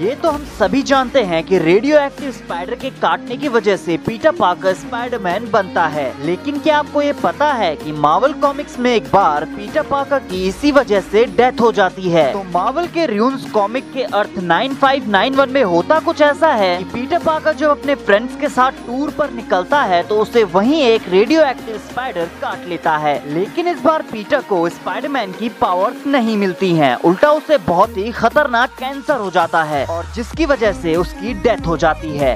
ये तो हम सभी जानते हैं कि रेडियो एक्टिव स्पाइडर के काटने की वजह से पीटर पार्कर स्पाइडरमैन बनता है। लेकिन क्या आपको ये पता है कि मार्वल कॉमिक्स में एक बार पीटर पार्कर की इसी वजह से डेथ हो जाती है? तो मार्वल के र्यून्स कॉमिक के अर्थ 9591 में होता कुछ ऐसा है कि पीटर पार्कर जब अपने फ्रेंड्स के साथ टूर पर निकलता है तो उसे वहीं एक रेडियो एक्टिव स्पाइडर काट लेता है। लेकिन इस बार पीटर को स्पाइडरमैन की पावर्स नहीं मिलती हैं। उल्टा उसे बहुत ही खतरनाक कैंसर हो जाता है। और जिसकी वजह से उसकी डेथ हो जाती है।